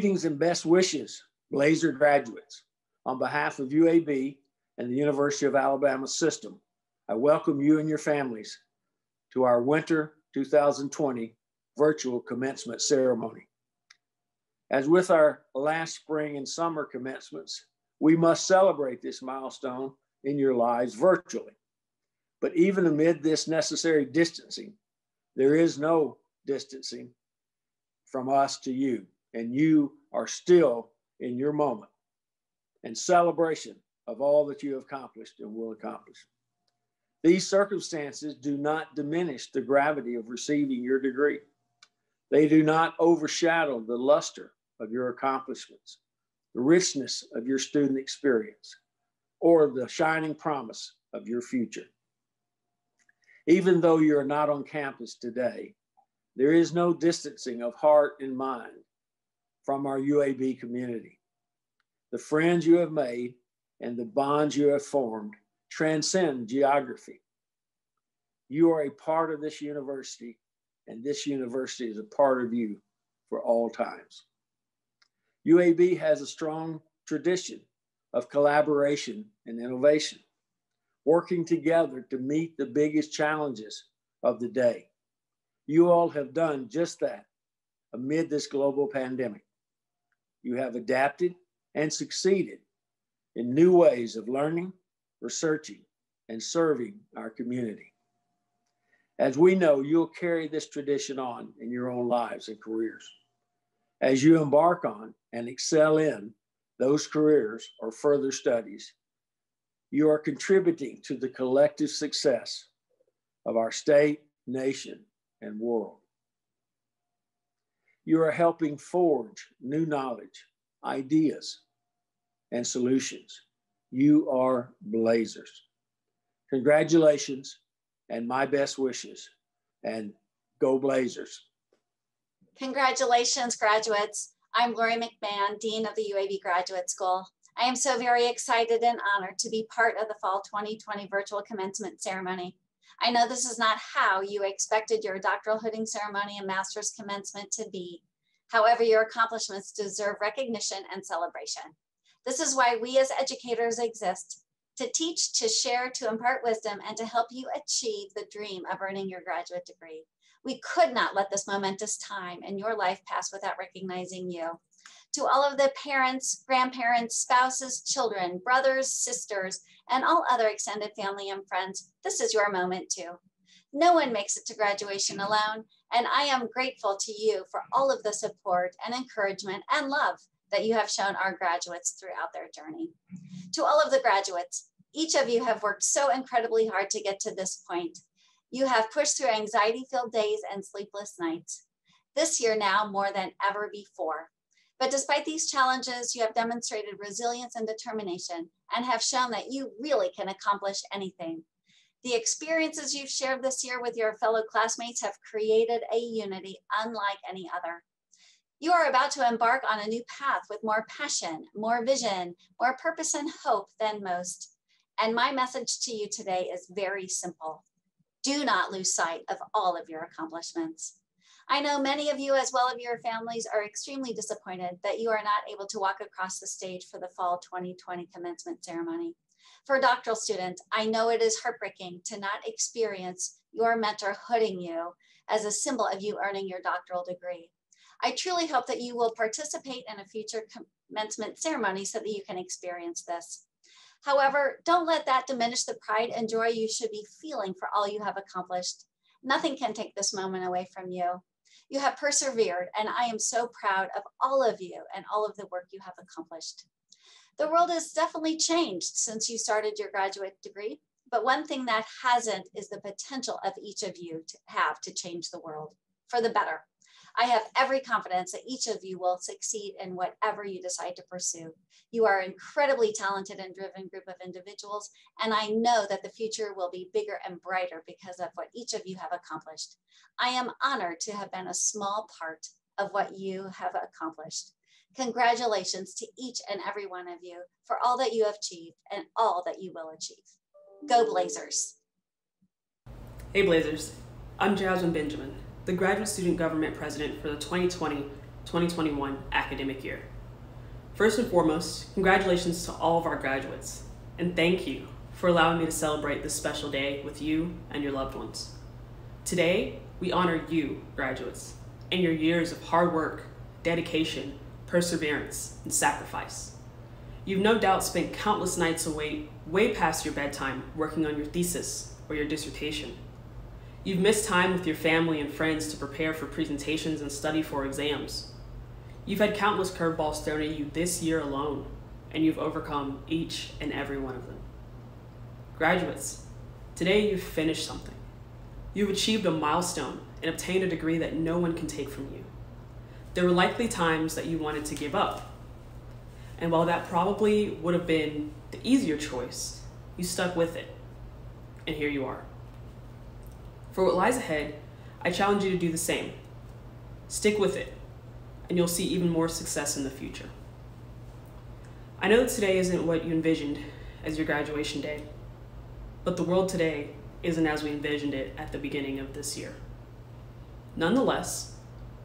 Greetings and best wishes, Blazer graduates. On behalf of UAB and the University of Alabama system, I welcome you and your families to our winter 2020 virtual commencement ceremony. As with our last spring and summer commencements, we must celebrate this milestone in your lives virtually. But even amid this necessary distancing, there is no distancing from us to you, and you are still in your moment and celebration of all that you have accomplished and will accomplish. These circumstances do not diminish the gravity of receiving your degree. They do not overshadow the luster of your accomplishments, the richness of your student experience, or the shining promise of your future. Even though you are not on campus today, there is no distancing of heart and mind from our UAB community. The friends you have made and the bonds you have formed transcend geography. You are a part of this university, and this university is a part of you for all times. UAB has a strong tradition of collaboration and innovation, working together to meet the biggest challenges of the day. You all have done just that amid this global pandemic. You have adapted and succeeded in new ways of learning, researching, and serving our community. As we know, you'll carry this tradition on in your own lives and careers. As you embark on and excel in those careers or further studies, you are contributing to the collective success of our state, nation, and world. You are helping forge new knowledge, ideas, and solutions. You are blazers. Congratulations and my best wishes. And go Blazers. Congratulations, graduates. I'm Lori McMahon, Dean of the UAB Graduate School. I am so very excited and honored to be part of the Fall 2020 virtual commencement ceremony. I know this is not how you expected your doctoral hooding ceremony and master's commencement to be. However, your accomplishments deserve recognition and celebration. This is why we as educators exist, to teach, to share, to impart wisdom, and to help you achieve the dream of earning your graduate degree. We could not let this momentous time in your life pass without recognizing you. To all of the parents, grandparents, spouses, children, brothers, sisters, and all other extended family and friends, this is your moment too. No one makes it to graduation alone, and I am grateful to you for all of the support and encouragement and love that you have shown our graduates throughout their journey. To all of the graduates, each of you have worked so incredibly hard to get to this point. You have pushed through anxiety filled days and sleepless nights. This year now more than ever before. But despite these challenges, you have demonstrated resilience and determination and have shown that you really can accomplish anything. The experiences you've shared this year with your fellow classmates have created a unity unlike any other. You are about to embark on a new path with more passion, more vision, more purpose and hope than most. And my message to you today is very simple. Do not lose sight of all of your accomplishments. I know many of you, as well as your families, are extremely disappointed that you are not able to walk across the stage for the fall 2020 commencement ceremony. For a doctoral student, I know it is heartbreaking to not experience your mentor hooding you as a symbol of you earning your doctoral degree. I truly hope that you will participate in a future commencement ceremony so that you can experience this. However, don't let that diminish the pride and joy you should be feeling for all you have accomplished. Nothing can take this moment away from you. You have persevered, and I am so proud of all of you and all of the work you have accomplished. The world has definitely changed since you started your graduate degree, but one thing that hasn't is the potential of each of you to have to change the world for the better. I have every confidence that each of you will succeed in whatever you decide to pursue. You are an incredibly talented and driven group of individuals, and I know that the future will be bigger and brighter because of what each of you have accomplished. I am honored to have been a small part of what you have accomplished. Congratulations to each and every one of you for all that you have achieved and all that you will achieve. Go Blazers! Hey Blazers, I'm Jasmine Benjamin the graduate student government president for the 2020 2021 academic year. First and foremost, congratulations to all of our graduates, and thank you for allowing me to celebrate this special day with you and your loved ones. Today, we honor you, graduates, and your years of hard work, dedication, perseverance, and sacrifice. You've no doubt spent countless nights awake, way past your bedtime, working on your thesis or your dissertation. You've missed time with your family and friends to prepare for presentations and study for exams. You've had countless curveballs thrown at you this year alone, and you've overcome each and every one of them. Graduates, today you've finished something. You've achieved a milestone and obtained a degree that no one can take from you. There were likely times that you wanted to give up. And while that probably would have been the easier choice, you stuck with it. And here you are. For what lies ahead, I challenge you to do the same. Stick with it, and you'll see even more success in the future. I know that today isn't what you envisioned as your graduation day, but the world today isn't as we envisioned it at the beginning of this year. Nonetheless,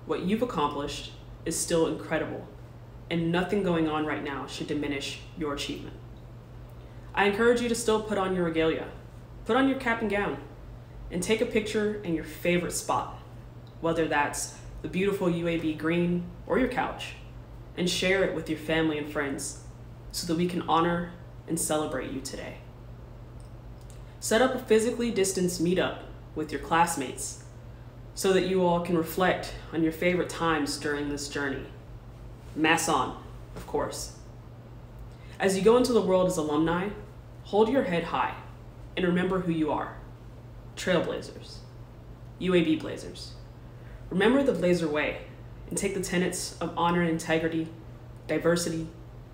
what you've accomplished is still incredible, and nothing going on right now should diminish your achievement. I encourage you to still put on your regalia, put on your cap and gown, and take a picture in your favorite spot, whether that's the beautiful UAB green or your couch, and share it with your family and friends so that we can honor and celebrate you today. Set up a physically distanced meetup with your classmates so that you all can reflect on your favorite times during this journey. Mass on, of course. As you go into the world as alumni, hold your head high and remember who you are. Trailblazers, UAB Blazers. Remember the Blazer way and take the tenets of honor and integrity, diversity,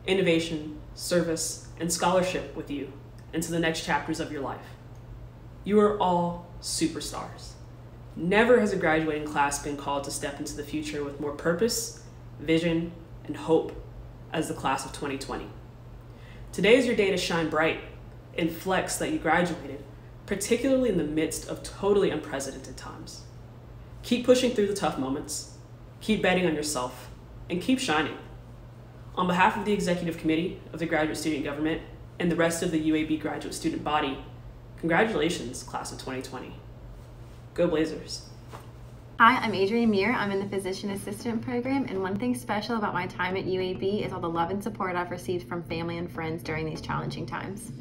innovation, service, and scholarship with you into the next chapters of your life. You are all superstars. Never has a graduating class been called to step into the future with more purpose, vision, and hope as the class of 2020. Today is your day to shine bright and flex that you graduated, particularly in the midst of totally unprecedented times. Keep pushing through the tough moments, keep betting on yourself, and keep shining. On behalf of the Executive Committee of the Graduate Student Government and the rest of the UAB graduate student body, congratulations, class of 2020. Go Blazers. Hi, I'm Adrienne Muir. I'm in the Physician Assistant Program, and one thing special about my time at UAB is all the love and support I've received from family and friends during these challenging times.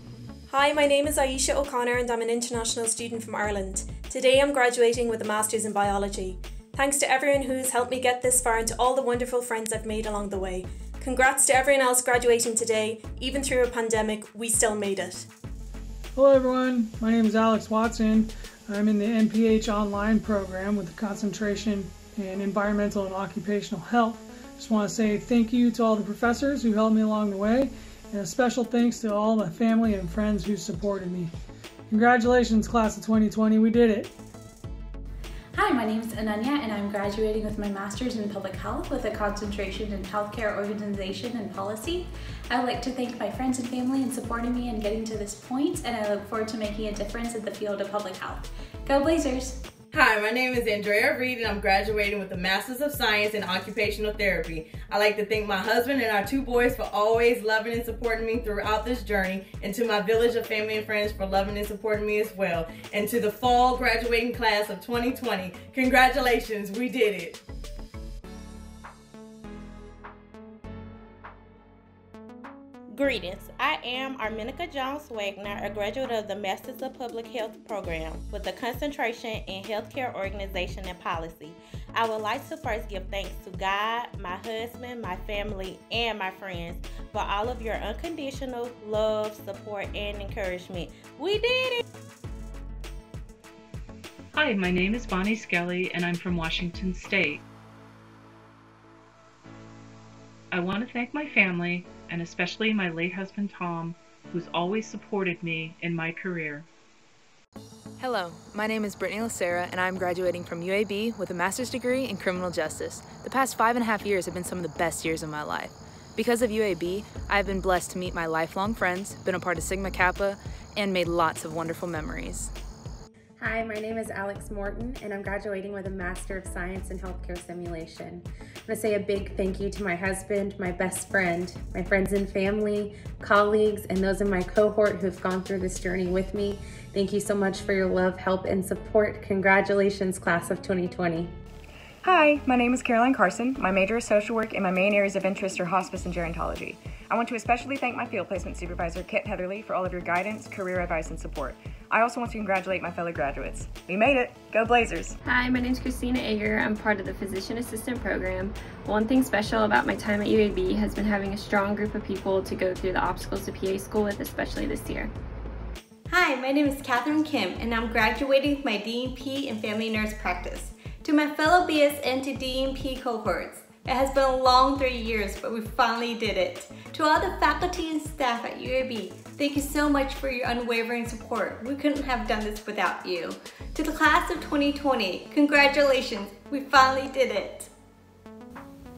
Hi, my name is Aisha O'Connor and I'm an international student from Ireland. Today I'm graduating with a Masters in Biology. Thanks to everyone who's helped me get this far and to all the wonderful friends I've made along the way. Congrats to everyone else graduating today. Even through a pandemic, we still made it. Hello everyone, my name is Alex Watson. I'm in the MPH online program with a concentration in environmental and occupational health. Just want to say thank you to all the professors who helped me along the way, and a special thanks to all my family and friends who supported me. Congratulations, class of 2020, we did it. Hi, my name is Ananya and I'm graduating with my Master's in Public Health with a concentration in Healthcare Organization and Policy. I would like to thank my friends and family in supporting me and getting to this point, and I look forward to making a difference in the field of public health. Go Blazers! Hi, my name is Andrea Reed and I'm graduating with a Master's of Science in Occupational Therapy. I'd like to thank my husband and our two boys for always loving and supporting me throughout this journey, and to my village of family and friends for loving and supporting me as well. And to the fall graduating class of 2020, congratulations, we did it. Greetings. I am Arminica Jones Wagner, a graduate of the Masters of Public Health program with a concentration in healthcare organization and policy. I would like to first give thanks to God, my husband, my family, and my friends for all of your unconditional love, support, and encouragement. We did it! Hi, my name is Bonnie Skelly, and I'm from Washington State. I want to thank my family and especially my late husband Tom, who's always supported me in my career. Hello, my name is Brittany Lacera, and I'm graduating from UAB with a master's degree in criminal justice. The past five and a half years have been some of the best years of my life. Because of UAB, I've been blessed to meet my lifelong friends, been a part of Sigma Kappa, and made lots of wonderful memories. Hi, my name is Alex Morton, and I'm graduating with a Master of Science in Healthcare Simulation. I want to say a big thank you to my husband, my best friend, my friends and family, colleagues, and those in my cohort who have gone through this journey with me. Thank you so much for your love, help, and support. Congratulations, class of 2020. Hi, my name is Caroline Carson. My major is social work and my main areas of interest are hospice and gerontology. I want to especially thank my field placement supervisor, Kit Heatherly, for all of your guidance, career advice, and support. I also want to congratulate my fellow graduates. We made it! Go Blazers! Hi, my name is Christina Ager. I'm part of the Physician Assistant Program. One thing special about my time at UAB has been having a strong group of people to go through the obstacles to PA school with, especially this year. Hi, my name is Catherine Kim, and I'm graduating with my DNP in Family Nurse Practice. To my fellow BSN to DNP cohorts, it has been a long three years, but we finally did it. To all the faculty and staff at UAB, thank you so much for your unwavering support. We couldn't have done this without you. To the class of 2020, congratulations, we finally did it.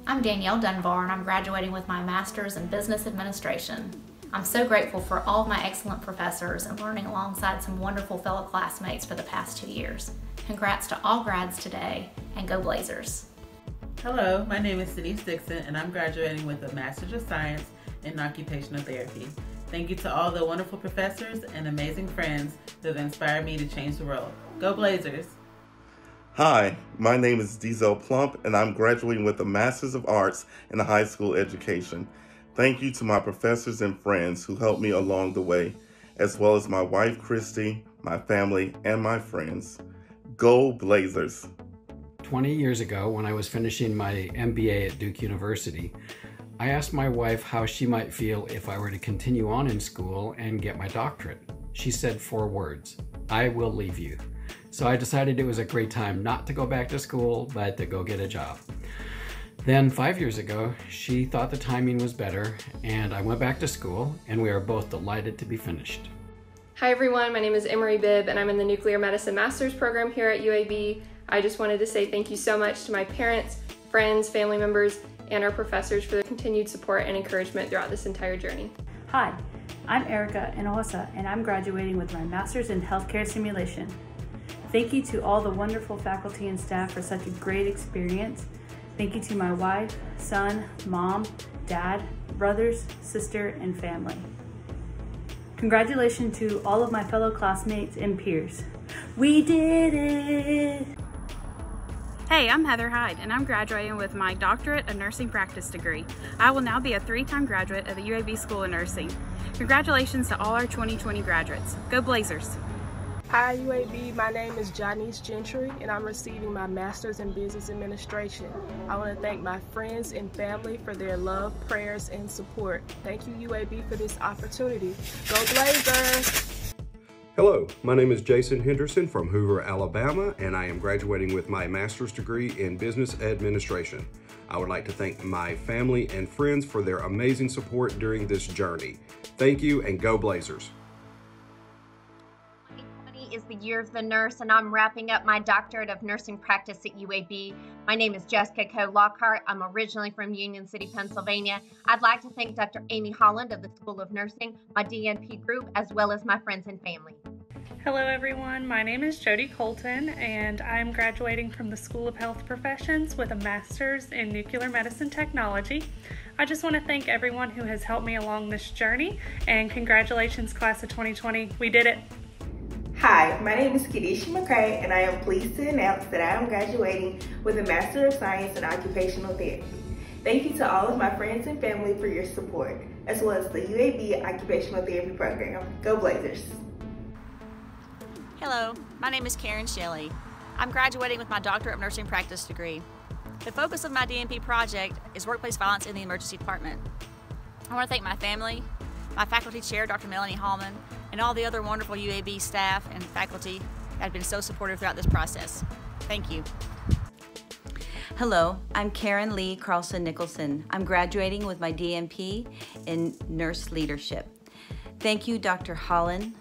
I'm Danielle Dunbar and I'm graduating with my Master's in Business Administration. I'm so grateful for all of my excellent professors and learning alongside some wonderful fellow classmates for the past two years. Congrats to all grads today, and go Blazers! Hello, my name is Denise Dixon, and I'm graduating with a Master's of Science in Occupational Therapy. Thank you to all the wonderful professors and amazing friends who have inspired me to change the world. Go Blazers! Hi, my name is Diesel Plump, and I'm graduating with a Master's of Arts in High School Education. Thank you to my professors and friends who helped me along the way, as well as my wife, Christy, my family, and my friends. Go Blazers! 20 years ago, when I was finishing my MBA at Duke University, I asked my wife how she might feel if I were to continue on in school and get my doctorate. She said four words I will leave you. So I decided it was a great time not to go back to school, but to go get a job. Then, five years ago, she thought the timing was better, and I went back to school, and we are both delighted to be finished. Hi everyone, my name is Emery Bibb and I'm in the Nuclear Medicine Master's program here at UAB. I just wanted to say thank you so much to my parents, friends, family members, and our professors for their continued support and encouragement throughout this entire journey. Hi, I'm Erica Inosa and I'm graduating with my Master's in Healthcare Simulation. Thank you to all the wonderful faculty and staff for such a great experience. Thank you to my wife, son, mom, dad, brothers, sister, and family. Congratulations to all of my fellow classmates and peers. We did it! Hey, I'm Heather Hyde, and I'm graduating with my Doctorate of Nursing Practice degree. I will now be a three-time graduate of the UAB School of Nursing. Congratulations to all our 2020 graduates. Go Blazers! Hi UAB, my name is Janice Gentry and I'm receiving my Master's in Business Administration. I want to thank my friends and family for their love, prayers, and support. Thank you UAB for this opportunity. Go Blazers! Hello, my name is Jason Henderson from Hoover, Alabama, and I am graduating with my master's degree in business administration. I would like to thank my family and friends for their amazing support during this journey. Thank you and go Blazers! Is the Year of the Nurse, and I'm wrapping up my doctorate of nursing practice at UAB. My name is Jessica Coe Lockhart. I'm originally from Union City, Pennsylvania. I'd like to thank Dr. Amy Holland of the School of Nursing, my DNP group, as well as my friends and family. Hello, everyone. My name is Jody Colton, and I'm graduating from the School of Health Professions with a master's in nuclear medicine technology. I just want to thank everyone who has helped me along this journey, and congratulations, class of 2020. We did it. Hi, my name is Kadisha McCray, and I am pleased to announce that I am graduating with a Master of Science in Occupational Therapy. Thank you to all of my friends and family for your support, as well as the UAB Occupational Therapy Program. Go Blazers! Hello, my name is Karen Shelley. I'm graduating with my Doctorate of Nursing Practice degree. The focus of my DNP project is workplace violence in the emergency department. I want to thank my family, my faculty chair, Dr. Melanie Hallman, and all the other wonderful UAB staff and faculty that have been so supportive throughout this process. Thank you. Hello, I'm Karen Lee Carlson Nicholson. I'm graduating with my DNP in Nurse Leadership. Thank you, Dr. Holland,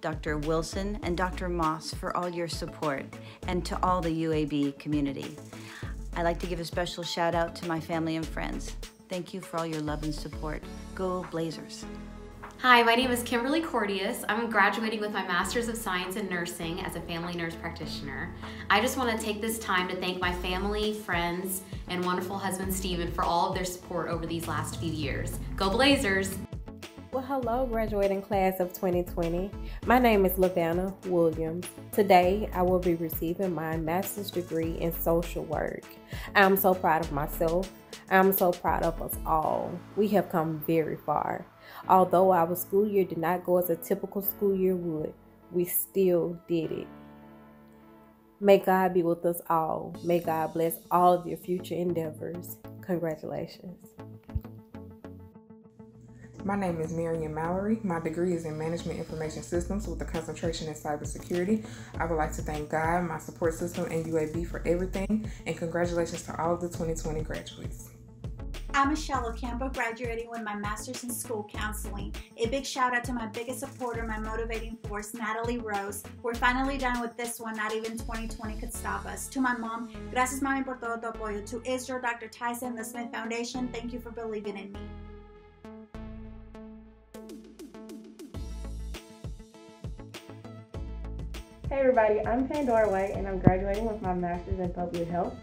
Dr. Wilson, and Dr. Moss for all your support, and to all the UAB community. I'd like to give a special shout out to my family and friends. Thank you for all your love and support. Go Blazers! Hi, my name is Kimberly Cordius. I'm graduating with my Master's of Science in Nursing as a family nurse practitioner. I just want to take this time to thank my family, friends, and wonderful husband Stephen for all of their support over these last few years. Go Blazers! Well, hello, graduating class of 2020. My name is LaVanna Williams. Today, I will be receiving my master's degree in social work. I'm so proud of myself. I'm so proud of us all. We have come very far. Although our school year did not go as a typical school year would, we still did it. May God be with us all. May God bless all of your future endeavors. Congratulations. My name is Marion Mallory. My degree is in Management Information Systems with a concentration in cybersecurity. I would like to thank God, my support system, and UAB for everything, and congratulations to all of the 2020 graduates. I'm Michelle Ocampo, graduating with my master's in school counseling. A big shout out to my biggest supporter, my motivating force, Natalie Rose. We're finally done with this one. Not even 2020 could stop us. To my mom, gracias mami por todo tu apoyo. To Israel, Dr. Tyson, the Smith Foundation, thank you for believing in me. Hey everybody, I'm Pandora White and I'm graduating with my Master's in Public Health.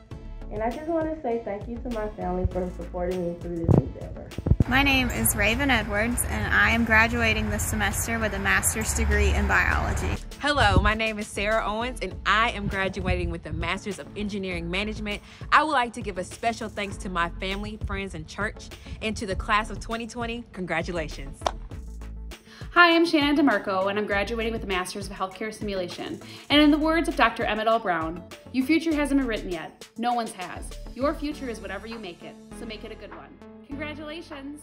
And I just want to say thank you to my family for supporting me through this endeavor. My name is Raven Edwards, and I am graduating this semester with a master's degree in biology. Hello, my name is Sarah Owens, and I am graduating with a master's of engineering management. I would like to give a special thanks to my family, friends, and church, and to the class of 2020. Congratulations. Hi, I'm Shannon DeMarco, and I'm graduating with a Master's of Healthcare Simulation. And in the words of Dr. Emmett L. Brown, your future hasn't been written yet. No one's has. Your future is whatever you make it, so make it a good one. Congratulations!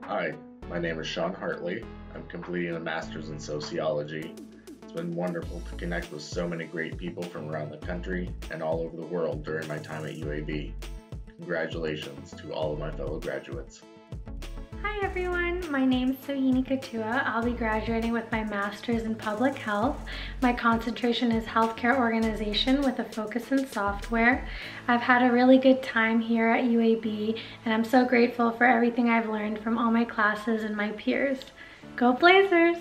Hi, my name is Sean Hartley. I'm completing a Master's in Sociology. It's been wonderful to connect with so many great people from around the country and all over the world during my time at UAB. Congratulations to all of my fellow graduates. Hi everyone, my name is Sohini Katua. I'll be graduating with my Master's in Public Health. My concentration is Healthcare Organization with a focus in software. I've had a really good time here at UAB and I'm so grateful for everything I've learned from all my classes and my peers. Go Blazers!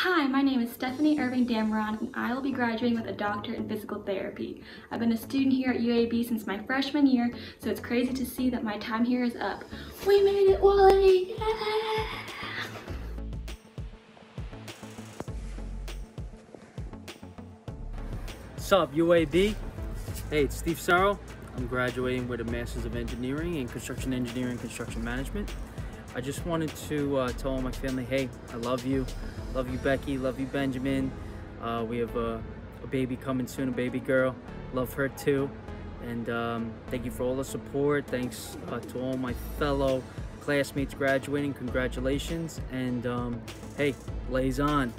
Hi, my name is Stephanie Irving Dameron and I will be graduating with a doctorate in physical therapy. I've been a student here at UAB since my freshman year, so it's crazy to see that my time here is up. We made it, Wally! Yeah! What's up, UAB? Hey, it's Steve Sorrow. I'm graduating with a Master's of Engineering in Construction Engineering and Construction Management. I just wanted to uh, tell my family, hey, I love you. Love you, Becky. Love you, Benjamin. Uh, we have a, a, baby coming soon, a baby girl. Love her too. And um, thank you for all the support. Thanks uh, to all my fellow classmates graduating. Congratulations. And um, hey, blaze on.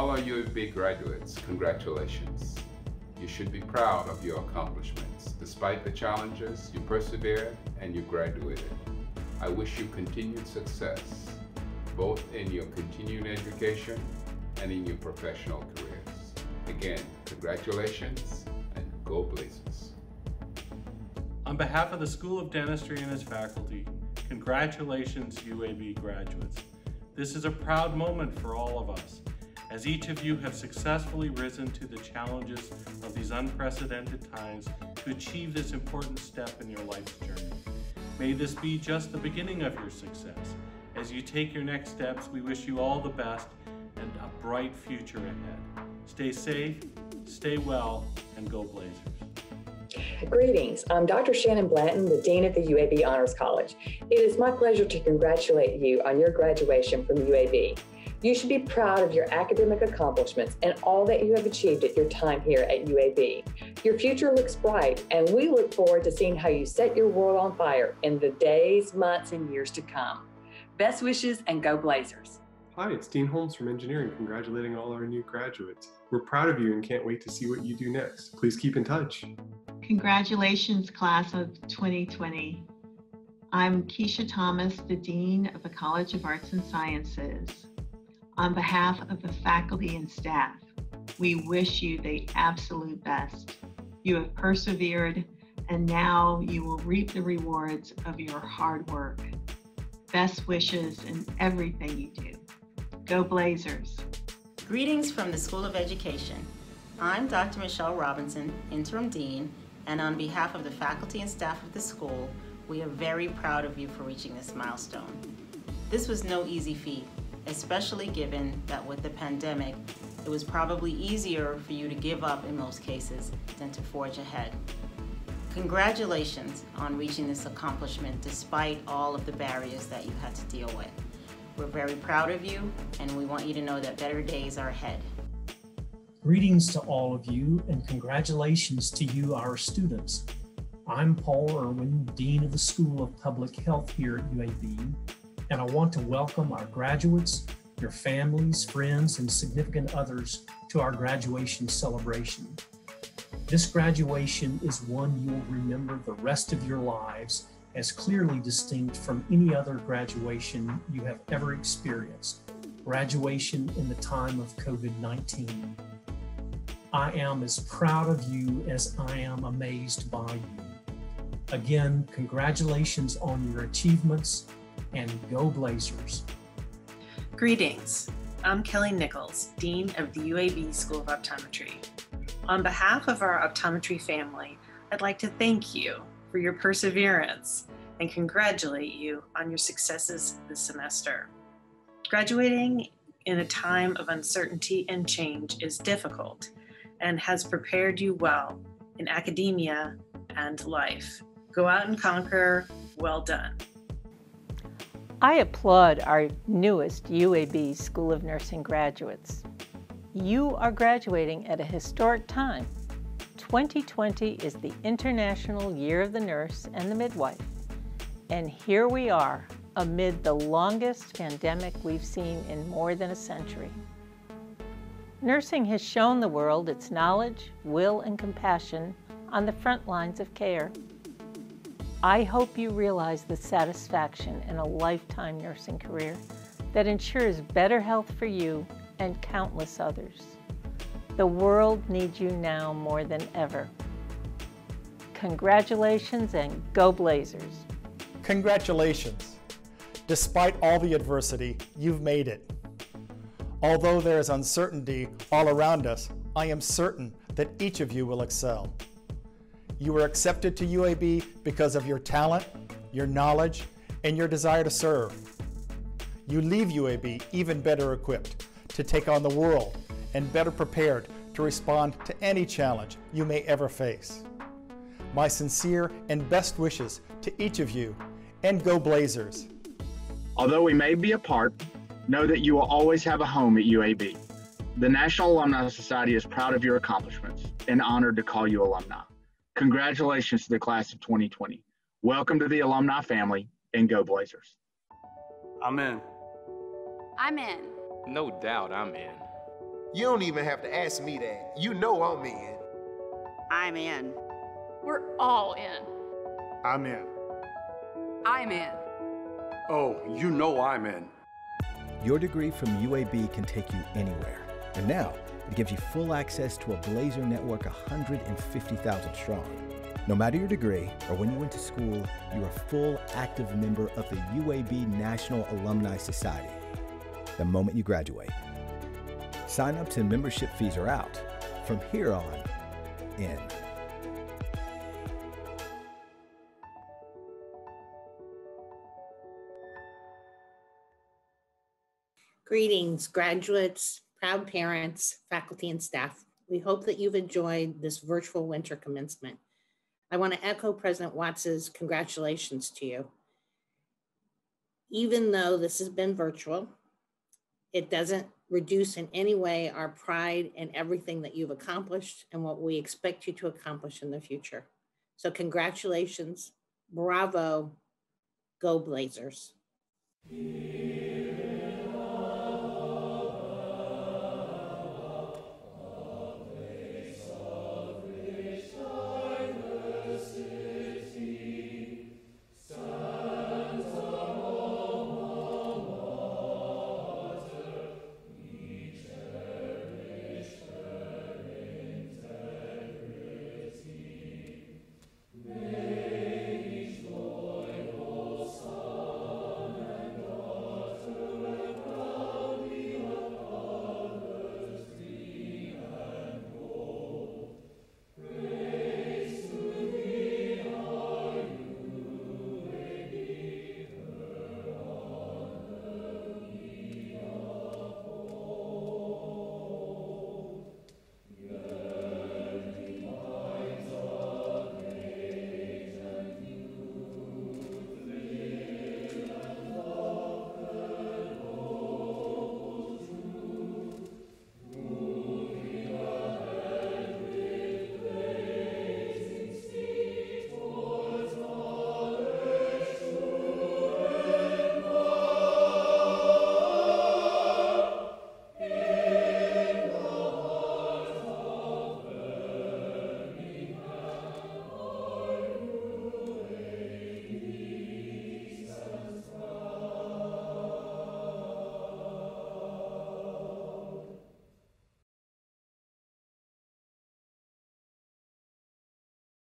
All our UAB graduates, congratulations. You should be proud of your accomplishments. Despite the challenges, you persevered and you graduated. I wish you continued success, both in your continuing education and in your professional careers. Again, congratulations and go Blazers. On behalf of the School of Dentistry and its faculty, congratulations UAB graduates. This is a proud moment for all of us, as each of you have successfully risen to the challenges of these unprecedented times to achieve this important step in your life's journey. May this be just the beginning of your success. As you take your next steps, we wish you all the best and a bright future ahead. Stay safe, stay well, and go Blazers. Greetings. I'm Dr. Shannon Blanton, the Dean of the UAB Honors College. It is my pleasure to congratulate you on your graduation from UAB. You should be proud of your academic accomplishments and all that you have achieved at your time here at UAB. Your future looks bright, and we look forward to seeing how you set your world on fire in the days, months, and years to come. Best wishes and go Blazers. Hi, it's Dean Holmes from Engineering, congratulating all our new graduates. We're proud of you and can't wait to see what you do next. Please keep in touch. Congratulations, class of 2020. I'm Kecia Thomas, the Dean of the College of Arts and Sciences. On behalf of the faculty and staff, we wish you the absolute best. You have persevered, and now you will reap the rewards of your hard work. Best wishes in everything you do. Go Blazers. Greetings from the School of Education. I'm Dr. Michelle Robinson, Interim Dean, and on behalf of the faculty and staff of the school, we are very proud of you for reaching this milestone. This was no easy feat, especially given that with the pandemic, it was probably easier for you to give up in most cases than to forge ahead. Congratulations on reaching this accomplishment despite all of the barriers that you had to deal with. We're very proud of you, and we want you to know that better days are ahead. Greetings to all of you, and congratulations to you, our students. I'm Paul Erwin, Dean of the School of Public Health here at UAB, and I want to welcome our graduates, your families, friends, and significant others to our graduation celebration. This graduation is one you'll remember the rest of your lives as clearly distinct from any other graduation you have ever experienced, graduation in the time of COVID 19. I am as proud of you as I am amazed by you. Again, congratulations on your achievements and go Blazers. Greetings. I'm Kelly Nichols, Dean of the UAB School of Optometry. On behalf of our optometry family, I'd like to thank you for your perseverance and congratulate you on your successes this semester. Graduating in a time of uncertainty and change is difficult and has prepared you well in academia and life. Go out and conquer. Well done. I applaud our newest UAB School of Nursing graduates. You are graduating at a historic time 2020 is the International Year of the Nurse and the Midwife. And here we are, amid the longest pandemic we've seen in more than a century. Nursing has shown the world its knowledge, will, and compassion on the front lines of care. I hope you realize the satisfaction in a lifetime nursing career that ensures better health for you and countless others. The world needs you now more than ever. Congratulations and go Blazers. Congratulations. Despite all the adversity, you've made it. Although there is uncertainty all around us, I am certain that each of you will excel. You were accepted to UAB because of your talent, your knowledge, and your desire to serve. You leave UAB even better equipped to take on the world and better prepared to respond to any challenge you may ever face. My sincere and best wishes to each of you, and go Blazers. Although we may be apart, know that you will always have a home at UAB. The National Alumni Society is proud of your accomplishments and honored to call you alumni. Congratulations to the class of 2020. Welcome to the alumni family and go Blazers. I'm in. I'm in. No doubt I'm in. You don't even have to ask me that. You know I'm in. I'm in. We're all in. I'm in. I'm in. Oh, you know I'm in. Your degree from UAB can take you anywhere. And now, it gives you full access to a Blazer network 150,000 strong. No matter your degree or when you went to school, you're a full active member of the UAB National Alumni Society. The moment you graduate. Sign-ups and membership fees are out. From here on, in. Greetings, graduates, proud parents, faculty, and staff. We hope that you've enjoyed this virtual winter commencement. I want to echo President Watts's congratulations to you. Even though this has been virtual, it doesn't reduce in any way our pride in everything that you've accomplished and what we expect you to accomplish in the future. So congratulations, bravo, go Blazers.